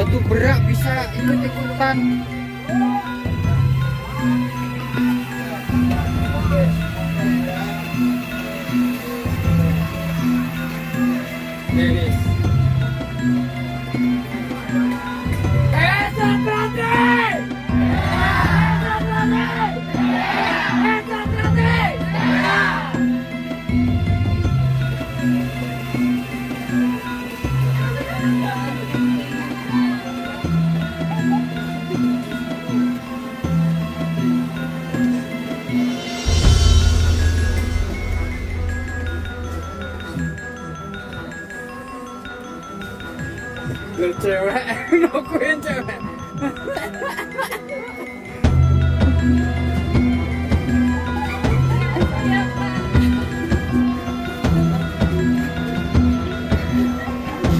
batu berak bisa ikut-ikutan trời mẹ nó quên trời mẹ.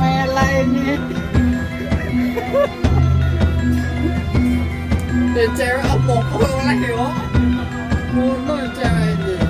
Mẹ lại đi. Để chơi ơi một hồi là hiểu muốn nói trời gì?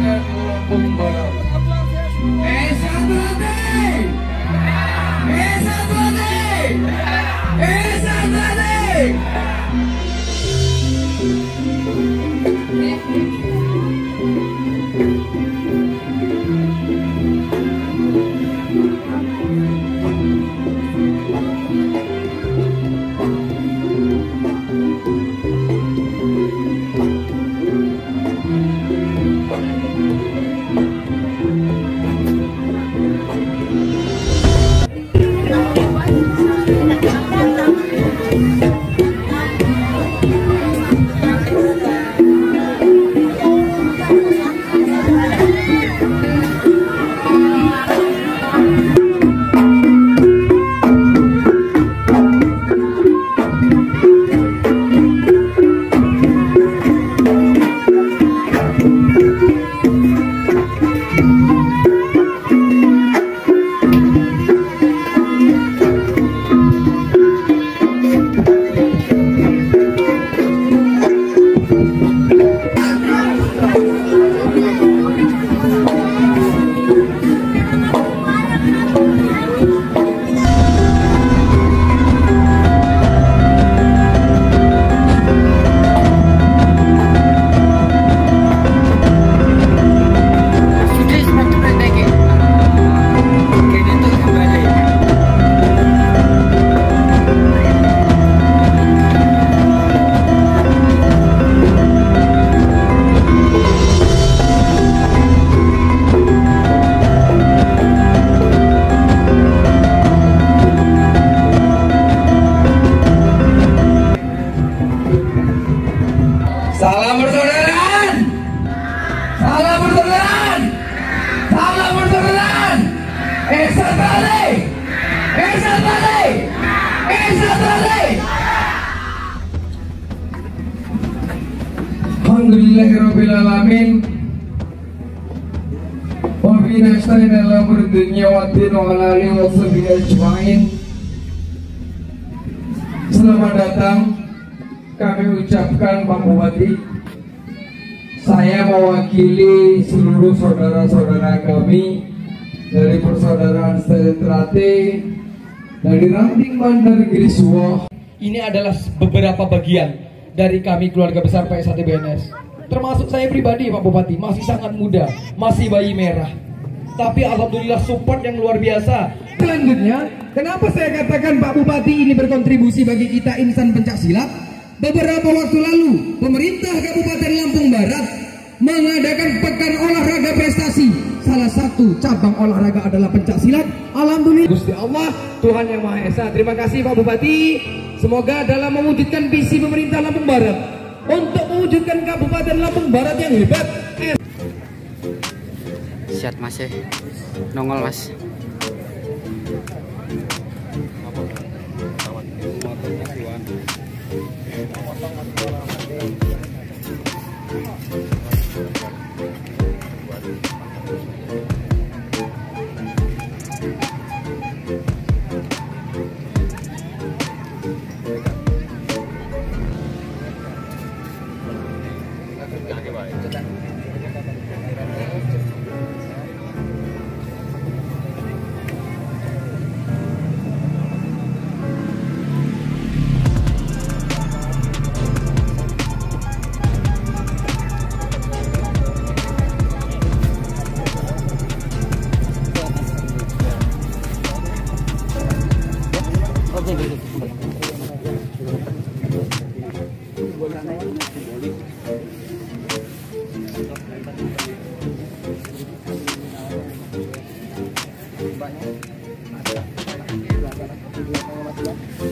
Kabupaten Alhamdulillahirabbil alamin. Wa bi nasta'in ala dunya wa din wa ala alihi wa. Selamat datang kami ucapkan Pak Bupati saya mewakili seluruh saudara-saudara kami dari persaudaraan Setrate dari Ranting Bandar Negeri Suwoh Ini adalah beberapa bagian dari kami keluarga besar PSAT BNS. Termasuk saya pribadi Pak Bupati masih sangat muda, masih bayi merah. Tapi alhamdulillah support yang luar biasa. Selanjutnya, kenapa saya katakan Pak Bupati ini berkontribusi bagi kita insan pencak silat? Beberapa waktu lalu, pemerintah Kabupaten Lampung Barat mengadakan pekan olahraga prestasi. Salah satu cabang olahraga adalah pencak silat. Alhamdulillah Gusti Allah, Tuhan Yang Maha Esa. Terima kasih Pak Bupati. Semoga dalam mewujudkan visi pemerintah Lampung Barat untuk mewujudkan Kabupaten Lampung Barat yang hebat. Siat Masih, eh. nongol mas. banyak ada anaknya 872,4